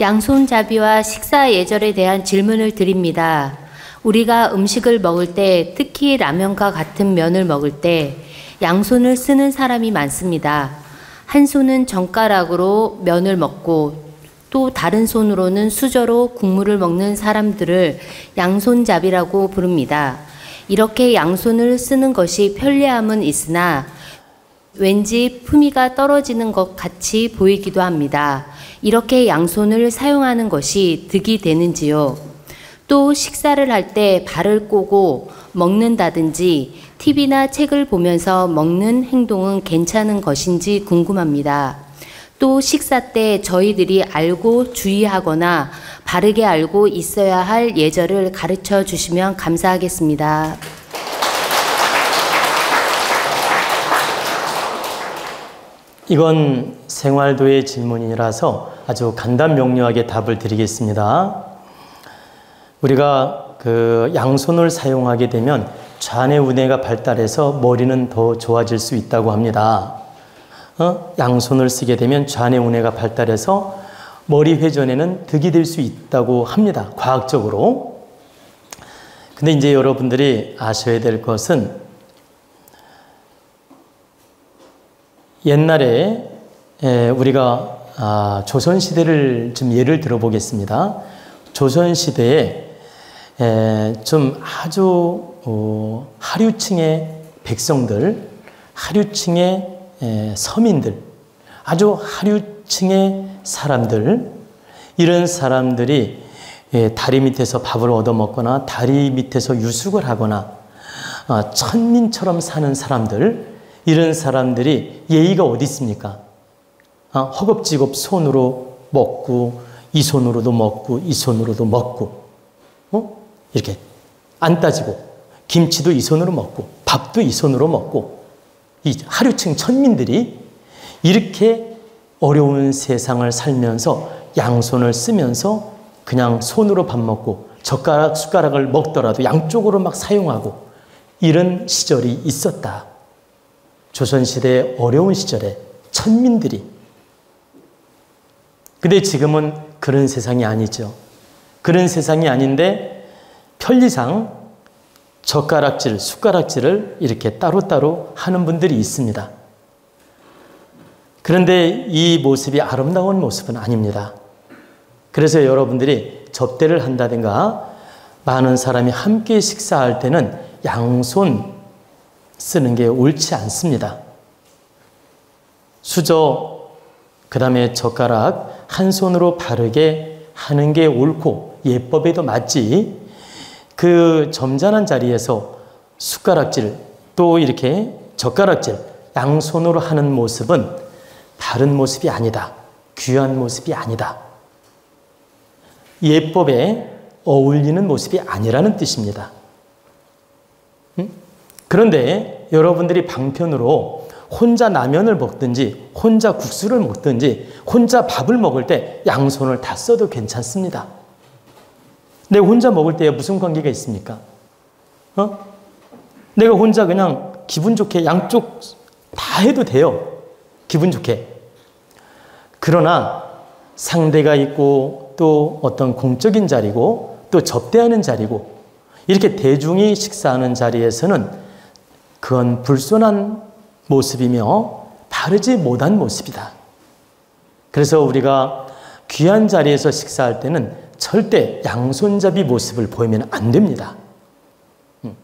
양손잡이와 식사 예절에 대한 질문을 드립니다. 우리가 음식을 먹을 때, 특히 라면과 같은 면을 먹을 때, 양손을 쓰는 사람이 많습니다. 한 손은 젓가락으로 면을 먹고, 또 다른 손으로는 수저로 국물을 먹는 사람들을 양손잡이라고 부릅니다. 이렇게 양손을 쓰는 것이 편리함은 있으나, 왠지 품위가 떨어지는 것 같이 보이기도 합니다. 이렇게 양손을 사용하는 것이 득이 되는지요? 또 식사를 할 때 발을 꼬고 먹는다든지 TV나 책을 보면서 먹는 행동은 괜찮은 것인지 궁금합니다. 또 식사 때 저희들이 알고 주의하거나 바르게 알고 있어야 할 예절을 가르쳐 주시면 감사하겠습니다. 이건 생활도의 질문이라서 아주 간단 명료하게 답을 드리겠습니다. 우리가 그 양손을 사용하게 되면 좌뇌 우뇌가 발달해서 머리는 더 좋아질 수 있다고 합니다. 어? 양손을 쓰게 되면 좌뇌 우뇌가 발달해서 머리 회전에는 득이 될 수 있다고 합니다. 과학적으로. 근데 이제 여러분들이 아셔야 될 것은 옛날에 우리가 아, 조선시대를 좀 예를 들어보겠습니다. 조선시대에 좀 아주 어, 하류층의 백성들, 하류층의 서민들, 아주 하류층의 사람들, 이런 사람들이 다리 밑에서 밥을 얻어먹거나 다리 밑에서 유숙을 하거나 어, 천민처럼 사는 사람들, 이런 사람들이 예의가 어디 있습니까? 어, 허겁지겁 손으로 먹고 이 손으로도 먹고 이 손으로도 먹고 어? 이렇게 안 따지고 김치도 이 손으로 먹고 밥도 이 손으로 먹고 이 하류층 천민들이 이렇게 어려운 세상을 살면서 양손을 쓰면서 그냥 손으로 밥 먹고 젓가락 숟가락을 먹더라도 양쪽으로 막 사용하고 이런 시절이 있었다. 조선시대의 어려운 시절에 천민들이. 근데 지금은 그런 세상이 아니죠. 그런 세상이 아닌데 편리상 젓가락질, 숟가락질을 이렇게 따로따로 하는 분들이 있습니다. 그런데 이 모습이 아름다운 모습은 아닙니다. 그래서 여러분들이 접대를 한다든가 많은 사람이 함께 식사할 때는 양손 쓰는 게 옳지 않습니다. 수저, 그 다음에 젓가락 한 손으로 바르게 하는 게 옳고 예법에도 맞지 그 점잖은 자리에서 숟가락질 또 이렇게 젓가락질 양손으로 하는 모습은 바른 모습이 아니다. 귀한 모습이 아니다. 예법에 어울리는 모습이 아니라는 뜻입니다. 그런데 여러분들이 방편으로 혼자 라면을 먹든지 혼자 국수를 먹든지 혼자 밥을 먹을 때 양손을 다 써도 괜찮습니다. 내가 혼자 먹을 때 무슨 관계가 있습니까? 어? 내가 혼자 그냥 기분 좋게 양쪽 다 해도 돼요. 기분 좋게. 그러나 상대가 있고 또 어떤 공적인 자리고 또 접대하는 자리고 이렇게 대중이 식사하는 자리에서는 그건 불손한 모습이며 바르지 못한 모습이다. 그래서 우리가 귀한 자리에서 식사할 때는 절대 양손잡이 모습을 보이면 안 됩니다. 음.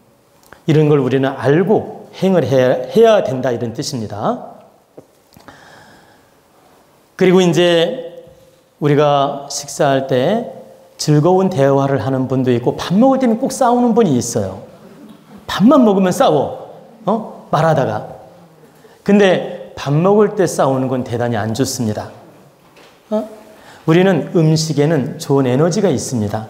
이런 걸 우리는 알고 행을 해야, 된다 이런 뜻입니다. 그리고 이제 우리가 식사할 때 즐거운 대화를 하는 분도 있고 밥 먹을 때는 꼭 싸우는 분이 있어요. 밥만 먹으면 싸워. 어? 말하다가. 근데 밥 먹을 때 싸우는 건 대단히 안 좋습니다. 어? 우리는 음식에는 좋은 에너지가 있습니다.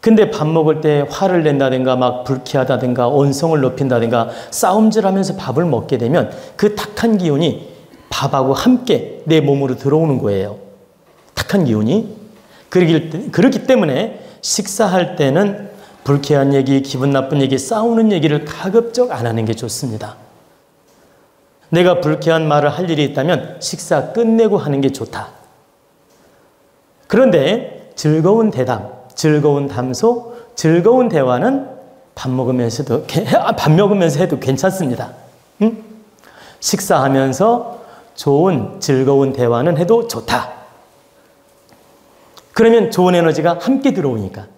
근데 밥 먹을 때 화를 낸다든가 막 불쾌하다든가 온성을 높인다든가 싸움질 하면서 밥을 먹게 되면 그 탁한 기운이 밥하고 함께 내 몸으로 들어오는 거예요. 탁한 기운이. 그렇기 때문에 식사할 때는 불쾌한 얘기, 기분 나쁜 얘기, 싸우는 얘기를 가급적 안 하는 게 좋습니다. 내가 불쾌한 말을 할 일이 있다면 식사 끝내고 하는 게 좋다. 그런데 즐거운 대담, 즐거운 담소, 즐거운 대화는 밥 먹으면서도 아, 밥 먹으면서 해도 괜찮습니다. 응? 식사하면서 좋은 즐거운 대화는 해도 좋다. 그러면 좋은 에너지가 함께 들어오니까.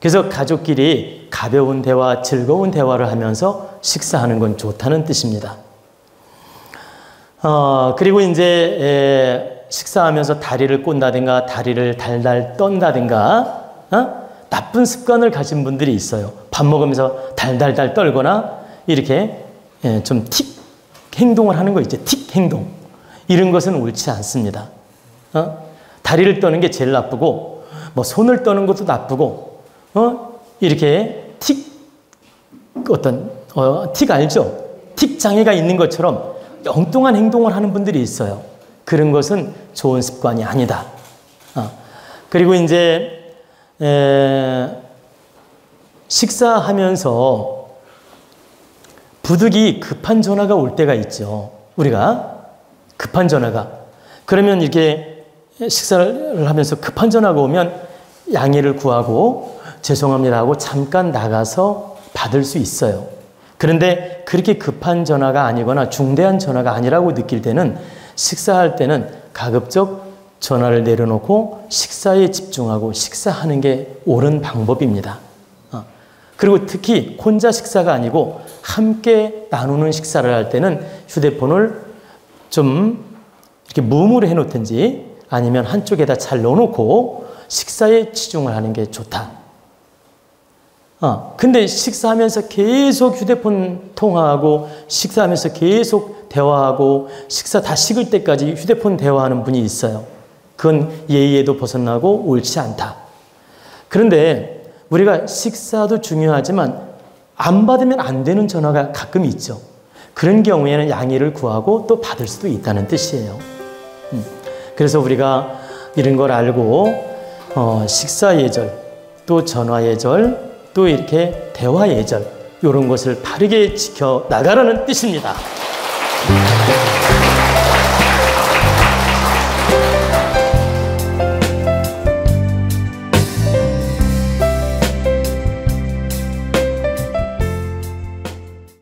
그래서 가족끼리 가벼운 대화, 즐거운 대화를 하면서 식사하는 건 좋다는 뜻입니다. 어, 그리고 이제 에, 식사하면서 다리를 꼰다든가 다리를 달달 떤다든가 어? 나쁜 습관을 가진 분들이 있어요. 밥 먹으면서 달달달 떨거나 이렇게 예, 좀틱 행동을 하는 거 있죠. 틱 행동. 이런 것은 옳지 않습니다. 어? 다리를 떠는 게 제일 나쁘고 뭐 손을 떠는 것도 나쁘고 어? 이렇게 틱 어떤 어, 틱 알죠? 틱 장애가 있는 것처럼 엉뚱한 행동을 하는 분들이 있어요. 그런 것은 좋은 습관이 아니다. 어. 그리고 이제 에, 식사하면서 부득이 급한 전화가 올 때가 있죠. 우리가 급한 전화가 그러면 이렇게 식사를 하면서 급한 전화가 오면 양해를 구하고 죄송합니다 하고 잠깐 나가서 받을 수 있어요. 그런데 그렇게 급한 전화가 아니거나 중대한 전화가 아니라고 느낄 때는 식사할 때는 가급적 전화를 내려놓고 식사에 집중하고 식사하는 게 옳은 방법입니다. 어. 그리고 특히 혼자 식사가 아니고 함께 나누는 식사를 할 때는 휴대폰을 좀 이렇게 무음으로 해놓든지 아니면 한쪽에다 잘 넣어놓고 식사에 치중을 하는 게 좋다. 어, 근데 식사하면서 계속 휴대폰 통화하고 식사하면서 계속 대화하고 식사 다 식을 때까지 휴대폰 대화하는 분이 있어요. 그건 예의에도 벗어나고 옳지 않다. 그런데 우리가 식사도 중요하지만 안 받으면 안 되는 전화가 가끔 있죠. 그런 경우에는 양해를 구하고 또 받을 수도 있다는 뜻이에요. 음, 그래서 우리가 이런 걸 알고 어, 식사 예절, 또 전화 예절, 또 이렇게 대화 예절 이런 것을 바르게 지켜 나가라는 뜻입니다.